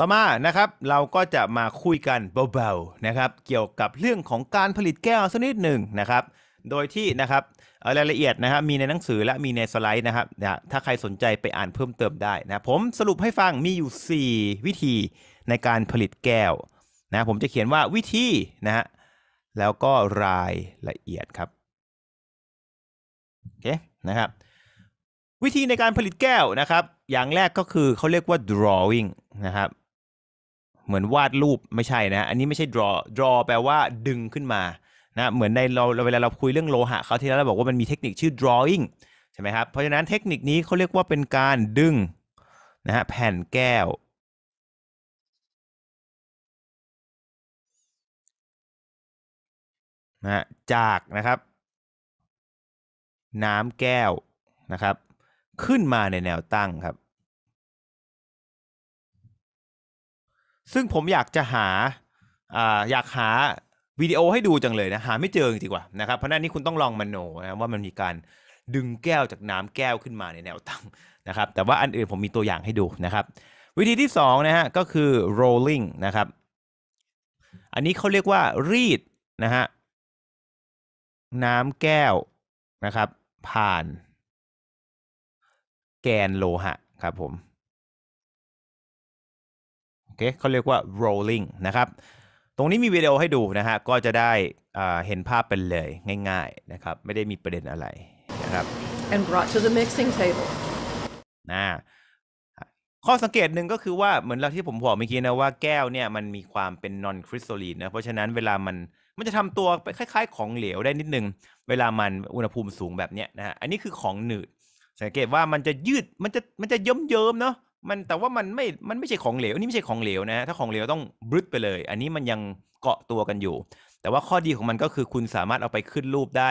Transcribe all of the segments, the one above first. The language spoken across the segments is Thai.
ต่อมานะครับเราก็จะมาคุยกันเบาๆนะครับเกี่ยวกับเรื่องของการผลิตแก้วสักนิดหนึ่งนะครับ โดยที่นะครับรายละเอียดนะครับมีในหนังสือและมีในสไลด์นะครับนะถ้าใครสนใจไปอ่านเพิ่มเติมได้นะผมสรุปให้ฟังมีอยู่ 4 วิธีในการผลิตแก้วนะผมจะเขียนว่าวิธีนะฮะแล้วก็รายละเอียดครับโอเคนะครับวิธีในการผลิตแก้วนะครับ อย่างแรกก็คือเขาเรียกว่า drawing นะครับ เหมือนวาดรูปไม่ใช่นะ อันนี้ไม่ใช่ draw draw แปลว่าดึงขึ้นมานะเหมือนในเราเวลาเราคุยเรื่องโลหะเขาที่แล้วเราบอกว่ามันมีเทคนิคชื่อ drawing ใช่ไหมครับ เพราะฉะนั้นเทคนิคนี้เขาเรียกว่าเป็นการดึงนะฮะแผ่นแก้ว นะฮะจากนะครับ น้ำแก้วนะครับ ขึ้นมาในแนวตั้งครับ ซึ่งผมอยากจะหาอ่าอยากหาวิดีโอให้ดูจังเลยนะ หาไม่เจอจริงๆว่ะนะครับเพราะนั้นนี่คุณต้องลองมโนนะว่ามันมีการดึงแก้วจากน้ำแก้วขึ้นมาในแนวตั้งนะครับ แต่ว่าอันอื่นผมมีตัวอย่างให้ดูนะครับ วิธีที่สองนะฮะก็คือ rolling นะครับ อันนี้เขาเรียกว่ารีดนะฮะน้ำแก้วนะครับ ผ่าน แกนโลหะครับผม เคเขาเรียกว่า rolling นะครับตรงนี้มีวิดีโอให้ดูนะฮะก็จะได้อ่าเห็นภาพเป็นเลยง่ายๆนะครับไม่ได้มีประเด็นอะไรนะครับ and brought to the mixing table. นะข้อสังเกตหนึ่งก็คือว่าเหมือนเราที่ผมบอกเมื่อกี้นะว่าแก้วเนี่ยมันมีความเป็น non crystalline นะเพราะฉะนั้นเวลามันมันจะทำตัวไปคล้าย ๆ ของเหลวได้นิดนึง เวลามันอุณหภูมิสูงแบบเนี้ยนะฮะอันนี้คือของหนืด สังเกตว่ามันจะยืดมันจะมันจะเยิ้มเยิ้มๆเนาะ มันแต่ว่ามันไม่ มันไม่ใช่ของเหลวนนี้ไม่ใช่ของเหลวนะ ถ้าของเหลวต้องบรึดไปเลย อันนี้มันยังเกาะตัวกันอยู่ แต่ว่าข้อดีของมันก็คือคุณสามารถเอาไปขึ้นรูปได้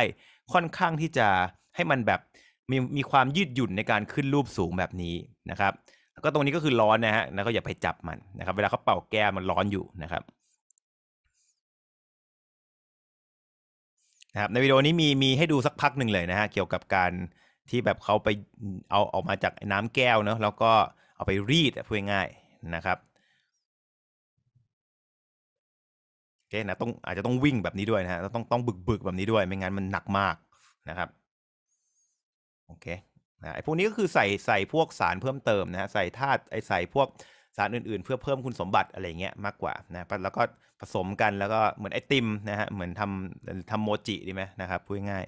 ค่อนข้างที่จะให้มันแบบมีมีความยืดหยุ่นในการขึ้นรูปสูงแบบนี้นะครับ แล้วก็ตรงนี้ก็คือร้อนนะฮะ แล้วก็อย่าไปจับมันนะครับ เวลาเขาเป่าแก้วมันร้อนอยู่นะครับนะครับในวิดีโอนี้มีมีให้ดูสักพักหนึ่งเลยนะฮะเกี่ยวกับการที่แบบเขาไปเอาออกมาจากน้ำแก้วเนาะแล้วก็ เอาไปรีดอะพูดง่ายนะครับโอเคนะต้องอาจจะต้องวิ่งแบบนี้ด้วยนะฮะต้องต้องบึกบึกแบบนี้ด้วยไม่งั้นมันหนักมากนะครับโอเคนะไอ้พวกนี้ก็คือใส่ใส่พวกสารเพิ่มเติมนะฮะใส่ธาตุไอ้ใส่พวกสารอื่นๆ เพื่อเพิ่มคุณสมบัติอะไรเงี้ยมากกว่านะแล้วก็ผสมกันแล้วก็เหมือนไอติมนะฮะเหมือนทำทำโมจิดีไหมนะครับพูดง่าย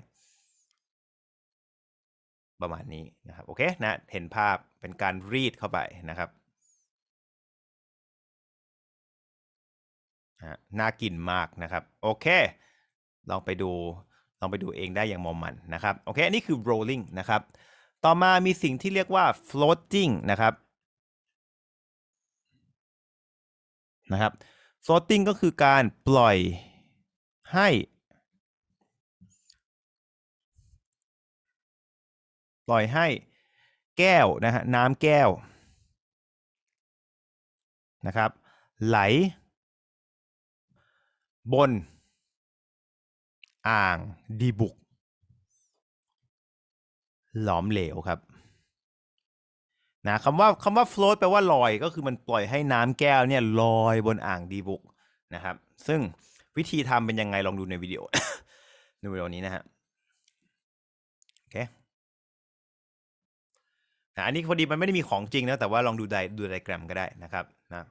ประมาณนี้นะครับโอเคนะเห็นภาพเป็นการรีดเข้าไปนะครับน่ากินมากนะครับโอเค ลองไปดูลองไปดูเองได้อย่างมอมมันนะครับโอเคอันนี้คือ rolling นะครับ ต่อมามีสิ่งที่เรียกว่า floating นะครับนะครับ floating ก็คือการปล่อยให้ ปล่อยให้แก้วนะฮะน้ำแก้วนะครับ ไหล บน อ่างดีบุก หลอมเหลวครับนะคำว่าคำว่า float แปลว่าลอยก็คือมันปล่อยให้น้ำแก้วเนี่ยลอยบนอ่างดีบุกนะครับ ซึ่งวิธีทำเป็นยังไงลองดูในวิดีโอดูวิดีโอนี้นะฮะโอเค นะอันนี้พอดีมันไม่ได้มีของจริงนะแต่ว่าลองดูไดดูไดแกรมก็ได้นะครับนะ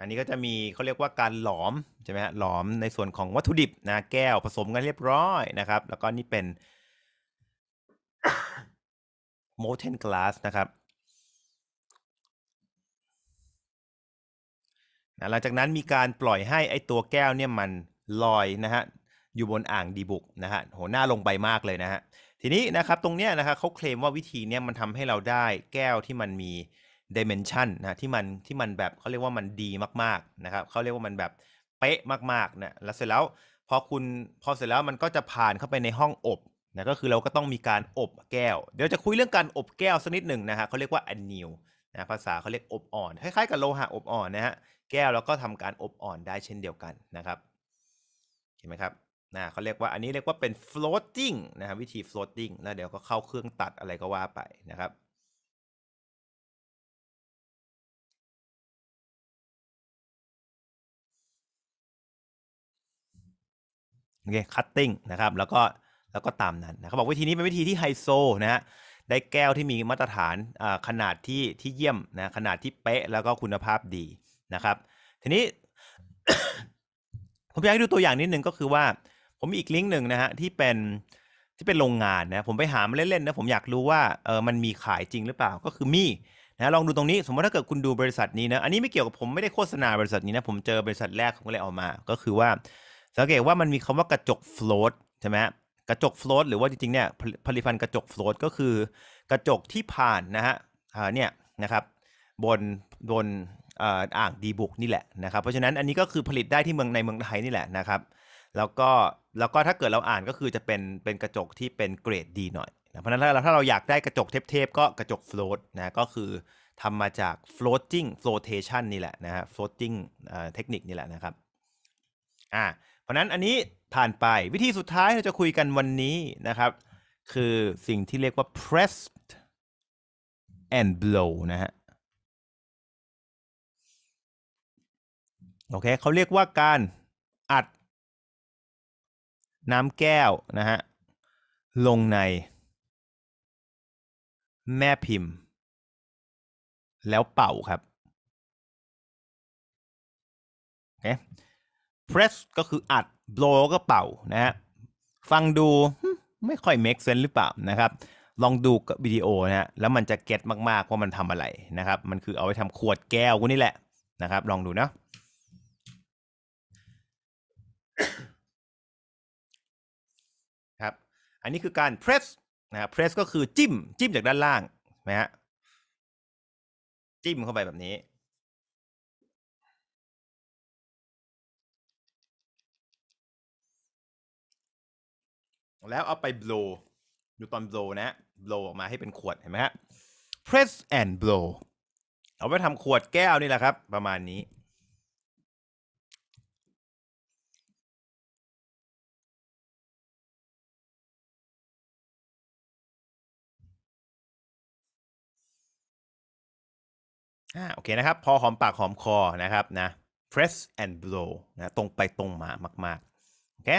อันนี้ก็จะมีเขาเรียกว่าการหลอมใช่ไหมฮะหลอมในส่วนของวัตถุดิบนะแก้วผสมกันเรียบร้อยนะครับ แล้วก็นี่เป็น molten glass นะครับ นะหลังจากนั้นมีการปล่อยให้ไอตัวแก้วเนี่ยมันลอยนะฮะอยู่บนอ่างดีบุกนะฮะโหหน้าลงไปมากเลยนะฮะทีนี้นะครับตรงเนี้ยนะครับเขาเคลมว่าวิธีเนี้ยมันทำให้เราได้แก้วที่มันมี dimension นะที่มันที่มันแบบเขาเรียกว่ามันดีมากๆนะครับเขาเรียกว่ามันแบบเป๊ะมากๆนะแล้วเสร็จแล้วพอคุณพอเสร็จแล้วมันก็จะผ่านเข้าไปในห้องอบนะก็คือเราก็ต้องมีการอบแก้ว เดี๋ยวจะคุยเรื่องการอบแก้วสักนิดหนึ่งนะฮะเขาเรียกว่า anneal ะภาษาเขาเรียกอบอ่อน คล้ายๆกับโลหะอบอ่อนนะฮะ แก้วแล้วก็ทำการอบอ่อนได้เช่นเดียวกันนะครับเคเห็นไหมครับนะเขาเรียกว่าอันนี้เรียกว่าเป็น floating นะครับวิธี floating แล้วเดี๋ยวก็เข้าเครื่องตัดอะไรก็ว่าไปนะครับโอเค cutting นะครับ แล้วก็แล้วก็ตามนั้นนะเขาบอกวิธีนี้เป็นวิธีที่ไฮโซนะฮะ ได้แก้วที่มีมาตรฐานขนาดที่ที่เยี่ยมนะขนาดที่เป๊ะแล้วก็คุณภาพดีนะครับ ทีนี้ ผมอยากให้ดูตัวอย่างนิดนึงก็คือว่า ผมมีอีกลิงก์หนึ่งนะฮะที่เป็นที่เป็นโรงงานนะผมไปหามาเล่นๆนะผมอยากรู้ว่าเออมันมีขายจริงหรือเปล่าก็คือมีนะลองดูตรงนี้สมมติถ้าเกิดคุณดูบริษัทนี้นะอันนี้ไม่เกี่ยวกับผมไม่ได้โฆษณาบริษัทนี้นะผมเจอบริษัทแรกผมก็เลยเอามา ก็คือว่าสังเกตว่ามันมีคำว่ากระจก float ใช่ไหม กระจก float หรือว่าจริงๆเนี่ยผลิตภัณฑ์กระจก float ก็คือกระจกที่ผ่านนะฮะเนี่ยนะครับบนบนอ่อางดีบุกนี่แหละนะครับเพราะฉะนั้นอันนี้ก็คือผลิตได้ที่เมืองในเมืองไทยนี่แหละนะครับ แล้วก็แล้วก็ถ้าเกิดเราอ่านก็คือจะเป็นเป็นกระจกที่เป็นเกรดดีหน่อยนะเพราะฉะนั้นถ้าเราถ้าเราอยากได้กระจกเทพๆก็กระจก float นะก็คือทำมาจาก floating flotation นี่แหละนะฮะ floating เทคนิคนี่แหละนะครับอ่าเพราะฉะนั้นอันนี้ ผ่านไป วิธีสุดท้ายเราจะคุยกันวันนี้นะครับ คือสิ่งที่เรียกว่า pressed and blow นะฮะโอเคเขาเรียกว่าการอัดน้ำแก้วนะฮะลงใน แม่พิมพ์ แล้วเป่าครับโอเค press ก็คืออัด blow ก็เป่านะฮะฟังดูไม่ค่อย make sense หรือเปล่านะครับ ลองดูกวิดีโอนะฮะแล้วมันจะเก็ตมากๆว่ามันทำอะไรนะครับ มันคือเอาไว้ทำขวดแก้วพวกนี้แหละนะครับ ลองดูนะครับอันนี้คือการ press นะครับ press ก็คือจิ้ม จิ้มจากด้านล่างนะฮะจิ้มเข้าไปแบบนี้ แล้วเอาไป blow ดูตอน blow นะฮะ blow ออกมาให้เป็นขวดเห็นไหมฮะ press and blow เอาไปทำขวดแก้วนี่แหละครับ ประมาณนี้ อ่าโอเคนะครับ พอหอมปากหอมคอนะครับนะ press and blow นะ ตรงไปตรงมามาก ๆ โอเค